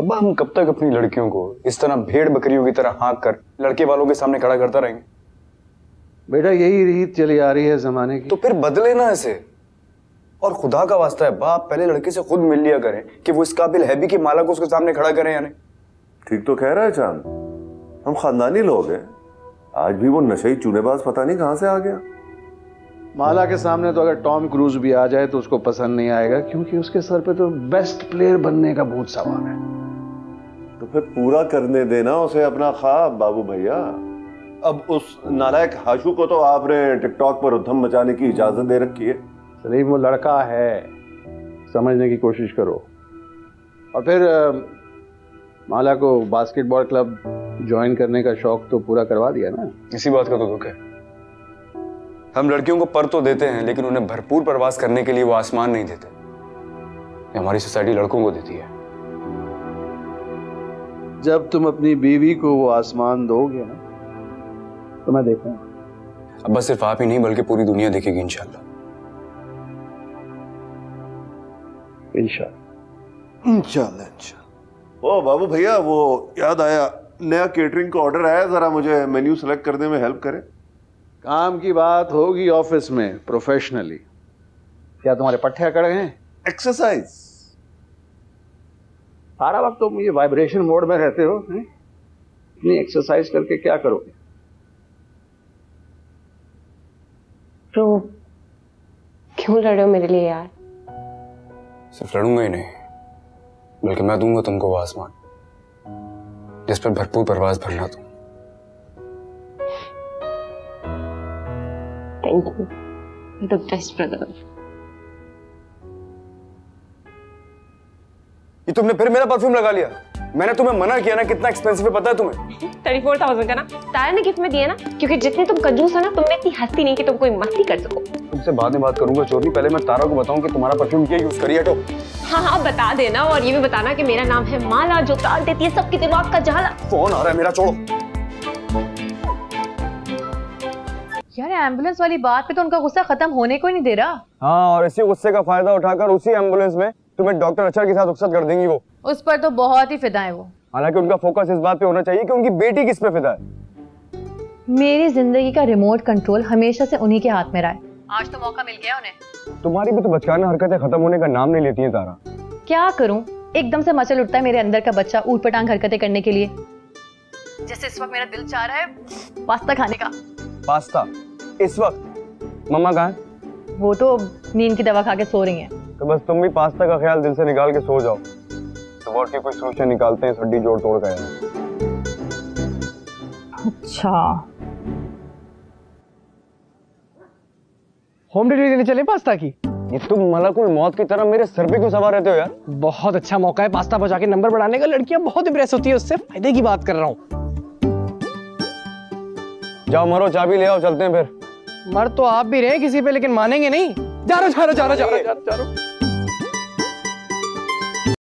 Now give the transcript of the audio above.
अब्बा हम कब तक अपनी लड़कियों को इस तरह भेड़ बकरियों की तरह हाँक कर लड़के वालों के सामने खड़ा करता रहेंगे? बेटा यही रीत चली आ रही है जमाने की। तो फिर बदले ना इसे। और खुदा का वास्ता है बाप पहले लड़के से खुद मिल लिया करें कि वो इस काबिल है भी कि माला को उसके सामने खड़ा करें या नहीं ठीक तो कह रहा है चाँद। हम खानदानी लोग हैं। आज भी वो नशे चूनेबाज पता नहीं कहाँ से आ गया। माला के सामने तो अगर टॉम क्रूज भी आ जाए तो उसको पसंद नहीं आएगा क्योंकि उसके सर पे तो बेस्ट प्लेयर बनने का भूत सवार है। फिर पूरा करने देना उसे अपना ख्वाब बाबू भैया। अब उस नालायक हाशू को तो आपने टिकटॉक पर उधम मचाने की इजाज़त दे रखी है। सलीम वो लड़का है। समझने की कोशिश करो। और फिर माला को बास्केटबॉल क्लब ज्वाइन करने का शौक तो पूरा करवा दिया ना? इसी बात का तो दुख है। हम लड़कियों को पर तो देते हैं लेकिन उन्हें भरपूर प्रवास करने के लिए वो आसमान नहीं देते। हमारी सोसाइटी लड़कों को देती है। जब तुम अपनी बीवी को वो आसमान दोगे ना तो मैं देखूँगा। अब बस सिर्फ़ आप ही नहीं बल्कि पूरी दुनिया देखेगी इंशाल्लाह। इंशाल्लाह। इंशाल्लाह इंशाल्लाह। ओ बाबू भैया वो याद आया नया केटरिंग का ऑर्डर आया जरा मुझे मेन्यू सेलेक्ट करने में हेल्प करें। काम की बात होगी ऑफ़िस में प्रोफेशनली क्या तुम्हारे पट्टे अकड़ गए हैं? एक्सरसाइज सारा वक्त तुम ये वाइब्रेशन मोड में रहते हो हैं? इतनी एक्सरसाइज करके क्या करोगे? तो क्यों लड़े हो मेरे लिए यार? सिर्फ़ लड़ूँगा ही नहीं बल्कि मैं दूँगा तुमको वो आसमान जिस पर भरपूर परवाज भरना तुम। Thank you the best brother ये तुमने फिर मेरा परफ्यूम लगा लिया। मैंने तुम्हें मना किया ना कितना एक्सपेंसिव है पता है तुम्हें? थर्टी फोर थाउज़ेंड का ना? तारा ने गिफ्ट में दिया ना क्योंकि जितने तुम कंजूस हो ना तुम में इतनी हस्ती नहीं कि तुम कोई मस्ती कर सको। तुमसे बाद में बात करूँगा चोरी पहले मैं तारा को बताऊँ कि तुम्हारा परफ्यूम क्या यूज़ करिए हटो। हाँ हाँ बता देना और ये भी बताना कि मेरा नाम है माला जो ताल देती है सबके दिमाग का जाला। फ़ोन आ रहा है मेरा छोड़ो। यार एंबुलेंस वाली बात पे तो उनका गुस्सा खत्म होने को ही नहीं दे रहा। हाँ और इसी गुस्से का फ़ायदा उठाकर उसी एंबुलेंस में तुम्हें डॉक्टर अक्षर के साथ रुखसत कर देंगी वो। उस पर तो बहुत ही फिदा है वो। हालाँकि उनका फोकस इस बात पे होना चाहिए कि उनकी बेटी किस पे फिदा है। मेरी ज़िंदगी का रिमोट कंट्रोल हमेशा से उन्हीं के हाथ में रहा है। आज तो मौका मिल गया उन्हें। तुम्हारी भी तो बचकाना हरकतें खत्म होने का नाम नहीं लेती है तारा। क्या करूँ? एकदम से मचल उठता है मेरे अंदर का बच्चा ऊट पटांग हरकतें करने के लिए। जैसे इस वक्त मेरा दिल चाह रहा है पास्ता खाने का। पास्ता? इस वक्त? मम्मा कहाँ वो तो नींद की दवा खा के सो रही हैं। तो बस तुम भी पास्ता का ख्याल दिल से निकाल के सो जाओ। तो वॉट की कोई सोल्यूशन निकालते हैं हड्डी जोड़ तोड़ का यार अच्छा। होम डिलीवरी लेने चले पास्ता की? ये तुम मलकुल मौत की तरह मेरे सर पे क्यों सवार रहते हो यार? बहुत अच्छा मौका है पास्ता पहुँचा के नंबर बढ़ाने का। लड़कियाँ बहुत इंप्रेस होती है उससे फ़ायदे की बात कर रहा हूँ। जाओ मरो चाबी ले आओ चलते हैं फिर। मर तो आप भी रहे किसी पे लेकिन मानेंगे नहीं। जा रहा जा रहा जा रहा जा रहा जा रहा